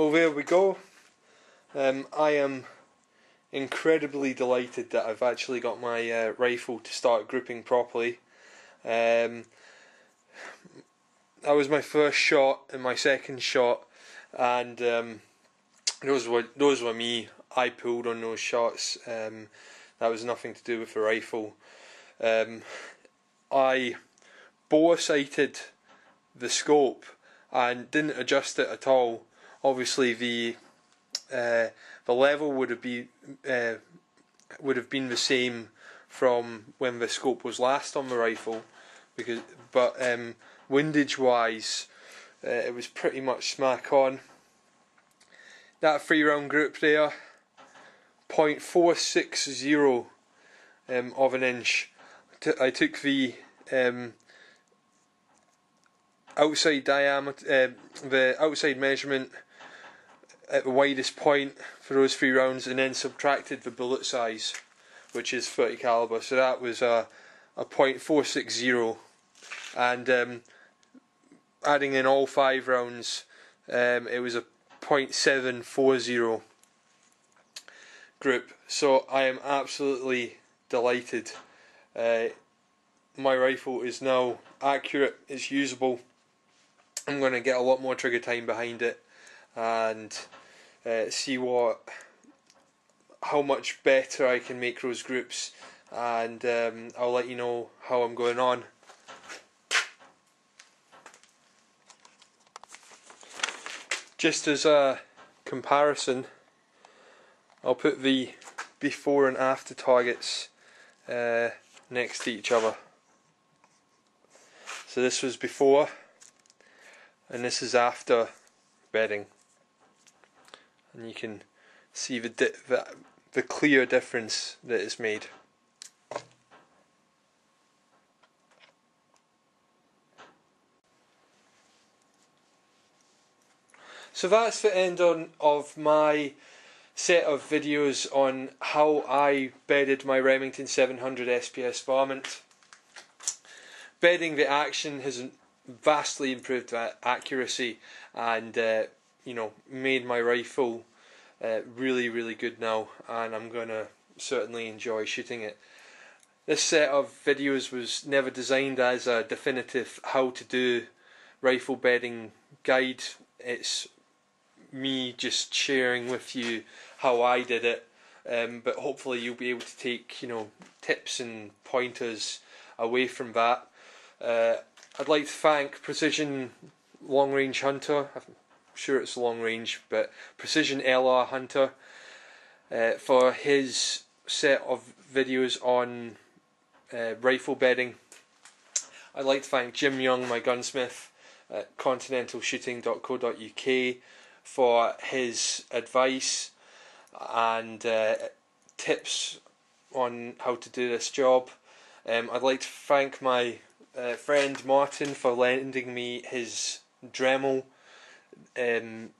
Well, there we go. Um, I am incredibly delighted that I've actually got my uh, rifle to start grouping properly. Um, that was my first shot and my second shot, and um, those were those were me. I pulled on those shots. Um, that was nothing to do with the rifle. Um, I bore sighted the scope and didn't adjust it at all. Obviously, the uh, the level would have been uh, would have been the same from when the scope was last on the rifle, because but um, windage wise, uh, it was pretty much smack on. That three round group there, 0.460 um, of an inch. I took the um, outside diameter, uh, the outside measurement at the widest point for those three rounds, and then subtracted the bullet size, which is 30 caliber. So that was a a .460, and um, adding in all five rounds, um, it was a .740 group. So I am absolutely delighted. Uh, my rifle is now accurate, it's usable. I'm going to get a lot more trigger time behind it and uh, see what how much better I can make those groups and um, I'll let you know how I'm going on. Just as a comparison, I'll put the before and after targets uh, next to each other. So this was before and this is after bedding and you can see the, the, the clear difference that is made. So that's the end on of my set of videos on how I bedded my Remington 700 SPS varmint. Bedding the action has vastly improved that accuracy and uh, you know made my rifle uh, really really good now and I'm gonna certainly enjoy shooting it. This set of videos was never designed as a definitive how to do rifle bedding guide. It's me just sharing with you how I did it um, but hopefully you'll be able to take you know tips and pointers away from that. Uh, I'd like to thank Precision Long Range Hunter. I'm sure it's long range, but Precision LR Hunter uh, for his set of videos on uh, rifle bedding. I'd like to thank Jim Young, my gunsmith at continentalshooting.co.uk for his advice and uh, tips on how to do this job. Um, I'd like to thank my uh, friend Martin for lending me his Dremel. Um,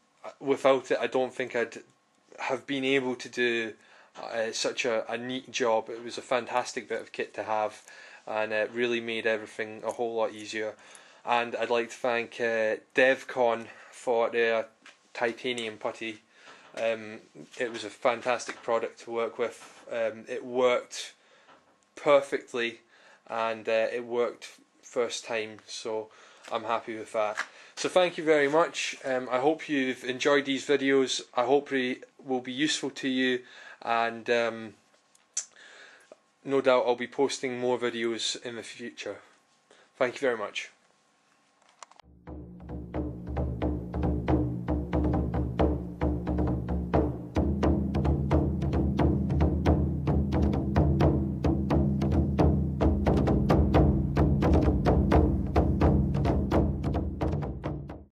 without it, I don't think I'd have been able to do uh, such a, a neat job. It was a fantastic bit of kit to have, and it really made everything a whole lot easier. And I'd like to thank uh, DevCon for their titanium putty. Um, it was a fantastic product to work with. Um, it worked perfectly and uh, it worked first time so I'm happy with that so thank you very much. Um, I hope you've enjoyed these videos. I hope they will be useful to you. And um, no doubt I'll be posting more videos in the future. Thank you very much